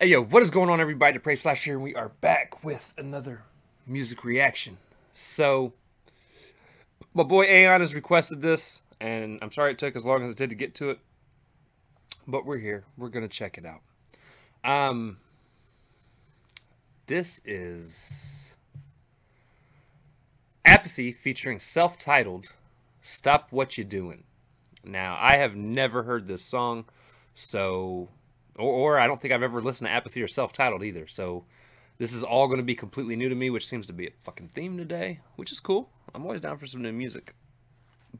Hey yo, what is going on everybody? Depraved Slasher here and we are back with another music reaction. So my boy Aeon has requested this, and I'm sorry it took as long as it did to get to it. But we're here. We're gonna check it out. Um this is Apathy featuring Celph Titled Stop What You Doing. Now, I have never heard this song, so or, or I don't think I've ever listened to Apathy or Celph Titled either. So this is all going to be completely new to me, which seems to be a fucking theme today, which is cool. I'm always down for some new music.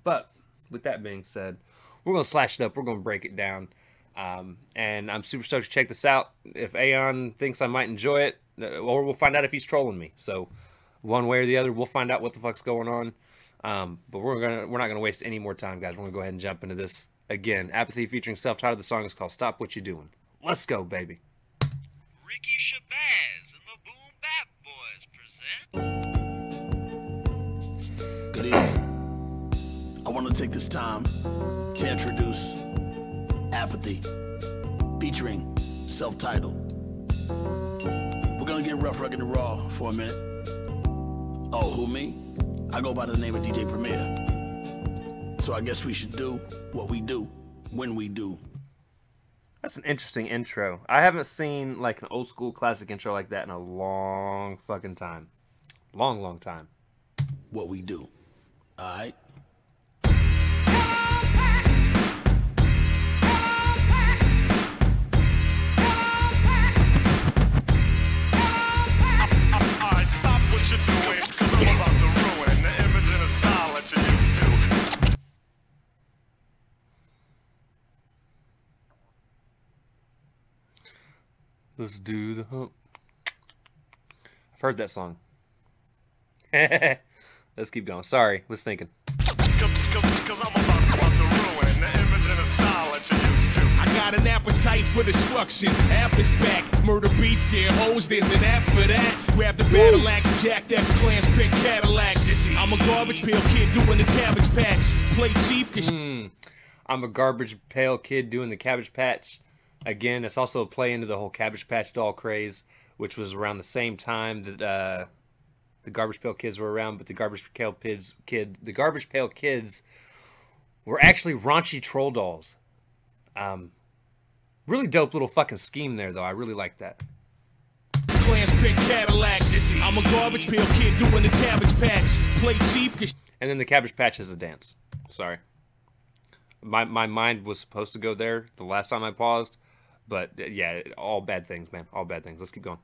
But with that being said, we're going to slash it up. We're going to break it down. Um, and I'm super stoked to check this out. If Aeon thinks I might enjoy it, uh, or we'll find out if he's trolling me. So one way or the other, we'll find out what the fuck's going on. Um, but we're gonna we're not gonna waste any more time, guys. We're gonna go ahead and jump into this again. Apathy featuring Celph Titled. The song is called "Stop What You Doing." Let's go, baby. Ricky Shabazz and the Boom Bap Boys present. Good evening. I want to take this time to introduce Apathy, featuring Celph Titled. We're gonna get rough, rugged, and raw for a minute. Oh, who me? I go by the name of DJ Premier. So I guess we should do what we do when we do. That's an interesting intro. I haven't seen like an old school classic intro like that in a long fucking time. Long, long time. What we do. Alright? Alright, Let's do the hump. I've heard that song. Let's keep going. Sorry, was thinking. Cause, cause, cause I'm about, about to ruin the image and the style that you're used to. I got an appetite for destruction. App is back. Murder beats, get hoes. There's an app for that. Grab the battle axe, Jack X clans, pick Cadillacs. I'm a garbage pail kid doing the cabbage patch. Play chief, cause hmm. I'm a garbage pail kid doing the Cabbage Patch. Again, it's also a play into the whole Cabbage Patch doll craze, which was around the same time that uh, the Garbage Pail Kids were around. But the Garbage Pail Kids, kid, the Garbage Pail Kids were actually raunchy troll dolls. Um, really dope little fucking scheme there, though. I really like that. clans, pick Cadillacs. I'm a garbage pail kid doing the cabbage patch. Play chief, And then the Cabbage Patch is a dance. Sorry. My my mind was supposed to go there the last time I paused, but uh, yeah, all bad things, man. All bad things. Let's keep going.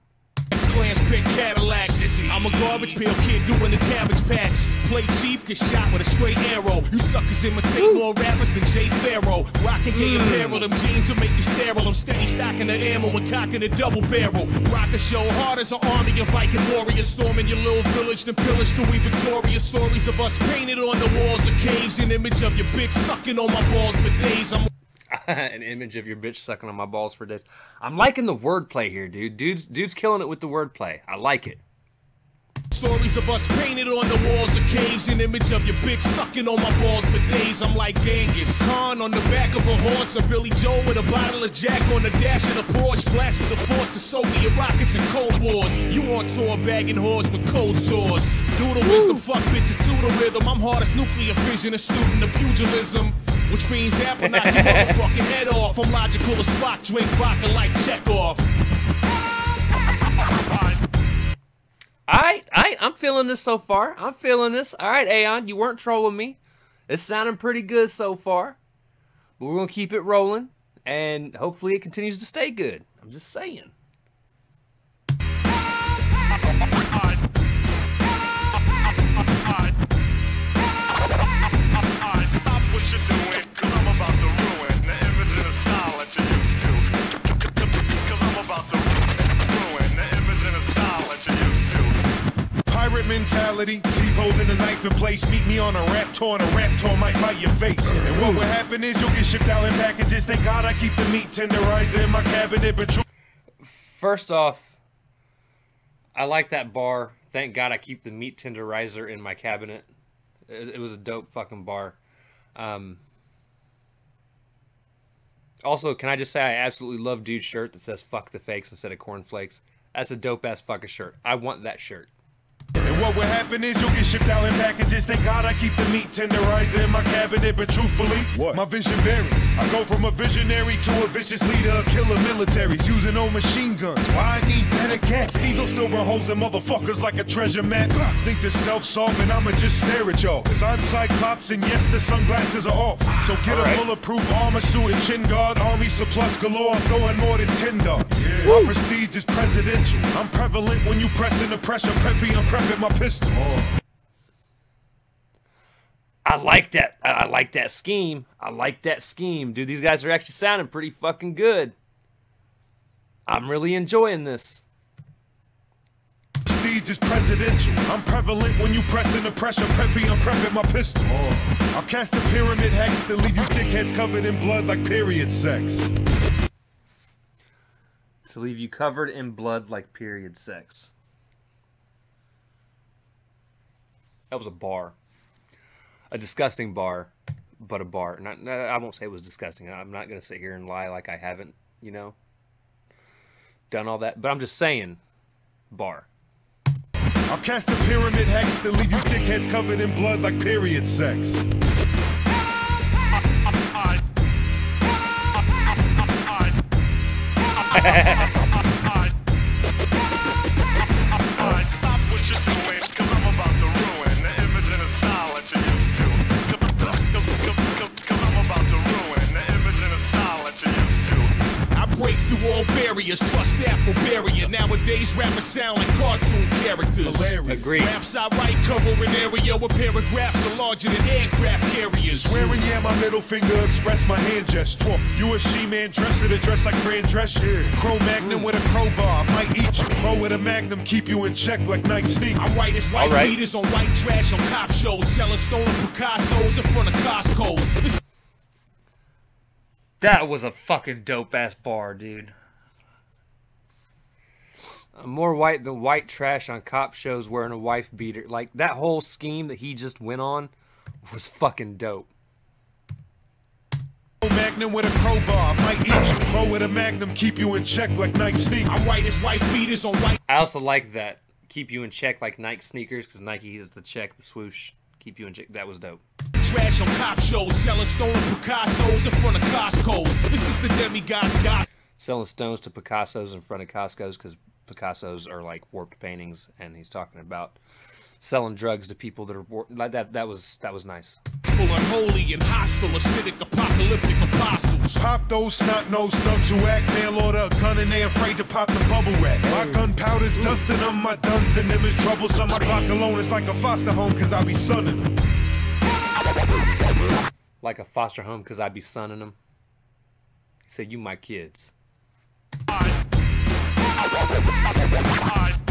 clans, pick Cadillacs. I'm a garbage pail kid doing the cabbage patch. Play chief, get shot with a straight arrow. You suckers imitate more rappers than Jay Farrow. Rockin' gay apparel, them jeans will make you sterile. I'm steady stocking the ammo and cocking a double barrel. Rock a show hard as an army of Viking warriors storming your little village, then pillage till we victorious. Stories of us painted on the walls of caves. An image of your bitch sucking on my balls for days. I'm An image of your bitch sucking on my balls for days. I'm liking the wordplay here, dude. Dude's dude's killing it with the wordplay. I like it. Stories of us painted on the walls of caves. An image of your bitch sucking on my balls for days. I'm like Genghis Khan on the back of a horse. Or Billy Joel with a bottle of Jack on the dash of the Porsche. Blast with the force of Soviet rockets and Cold Wars. You on tour bagging whores with cold sores. Do the wisdom, fuck bitches to the rhythm. I'm hard as nuclear fission, a student of pugilism. Which means Apple knock your motherfucking head off. I'm logical as Spock, drink vodka like Chekov. All right, all right. I'm feeling this so far. I'm feeling this. All right, Aeon, you weren't trolling me. It's sounding pretty good so far. But we're gonna keep it rolling, and hopefully it continues to stay good. I'm just saying. Mentality, teeth holding a knife in place. Meet me on a rap tour, and a rap tour might bite your face. And what will happen is you'll get shipped out in packages. Thank God I keep the meat tenderizer in my cabinet. But you First off, I like that bar. Thank God I keep the meat tenderizer in my cabinet. It, it was a dope fucking bar. Um, also, can I just say I absolutely love dude's shirt that says "fuck the fakes" instead of cornflakes. That's a dope ass fucking shirt. I want that shirt. And what will happen is you'll get shipped out in packages. Thank God I keep the meat tenderizer in my cabinet. But truthfully, what? my vision varies. I go from a visionary to a vicious leader of killer militaries using old machine guns. Why I need better cats? These will still burn holes in motherfuckers like a treasure map. Think they're self-solving, I'ma just stare at y'all. Cause I'm Cyclops and yes, the sunglasses are off. So get Alright. a bulletproof armor suit and chin guard. Army surplus galore. I'm throwing more than 10 dogs. My prestige is presidential. I'm prevalent when you pressing the pressure. Peppy, I'm prepping my pistol. I like that. I like that scheme. I like that scheme, dude. These guys are actually sounding pretty fucking good. I'm really enjoying this. Prestige is presidential. I'm prevalent when you pressing the pressure. Peppy, I'm prepping my pistol. I'll cast a pyramid hex to leave you dickheads covered in blood like period sex. To leave you covered in blood like period sex. That was a bar. A disgusting bar, but a bar. Not, no, I won't say it was disgusting. I'm not going to sit here and lie like I haven't, you know, done all that. But I'm just saying, bar. I'll cast a pyramid hex to leave you dickheads covered in blood like period sex. rappers sound like cartoon characters. Hilarious. Agreed. Raps I write cover an area where paragraphs are larger than aircraft carriers. Swearing, yeah, my middle finger express my hand gesture. You a she-man dresser to dress like Fran Drescher. Cro-Magnon with a crowbar, might eat you. Crow with a Magnum, keep you in check like Nike sneak. I'm white as white Alright. beaters on white trash on cop shows, selling stolen Picasso's in front of Costco's. This That was a fucking dope ass bar, dude. More white than white trash on cop shows wearing a wife beater. Like that whole scheme that he just went on was fucking dope. Magnum with a crowbar, might eat you. Crow with a Magnum, keep you in check like Nike sneak. I'm white as white beaters on white I also like that. Keep you in check like Nike sneakers because Nike is the check, the swoosh. Keep you in check. That was dope. trash on cop shows, selling stolen Picasso's in front of Costco's. This is the demigod's gospel. Selling stones to Picasso's in front of Costco's because Picasso's are like warped paintings, and he's talking about selling drugs to people that are war- like that. That was that was nice. unholy and hostile, acidic, apocalyptic apostles. Pop those snot-nosed thugs who act mail order a gun and they afraid to pop the bubble wrap. My gunpowder's dusting on my duns and them is troublesome. My block alone is like a foster home cause I be sunning them. Like a foster home because I'd be sunning them. He said, "You my kids." Alright,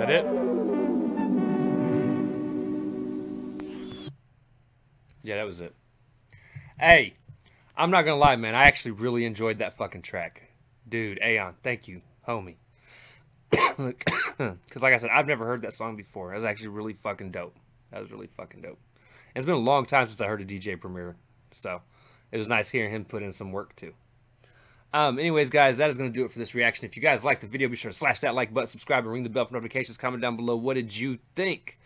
that it? Yeah, that was it. Hey, I'm not gonna lie, man. I actually really enjoyed that fucking track, dude. Aeon, thank you, homie. Because, like I said, I've never heard that song before. That was actually really fucking dope. That was really fucking dope. And it's been a long time since I heard a DJ Premier, so it was nice hearing him put in some work too. Um, anyways, guys, that is going to do it for this reaction. If you guys liked the video, be sure to slash that like button, subscribe, and ring the bell for notifications. Comment down below what did you think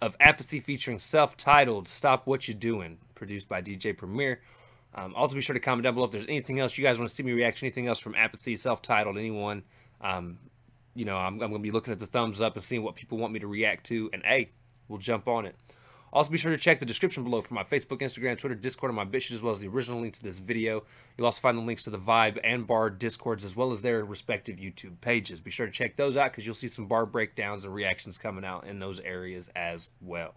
of Apathy featuring Celph Titled "Stop What You Doing," produced by DJ Premier. Um, also, be sure to comment down below if there's anything else you guys want to see me react to, anything else from Apathy, Celph Titled, anyone. Um, you know, I'm, I'm going to be looking at the thumbs up and seeing what people want me to react to, and hey, we'll jump on it. Also, be sure to check the description below for my Facebook, Instagram, Twitter, Discord, and my BitChute, as well as the original link to this video. You'll also find the links to the Vibe and Bar Discords, as well as their respective YouTube pages. Be sure to check those out because you'll see some bar breakdowns and reactions coming out in those areas as well.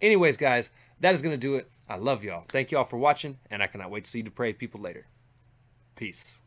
Anyways, guys, that is going to do it. I love y'all. Thank y'all for watching, and I cannot wait to see you depraved people later. Peace.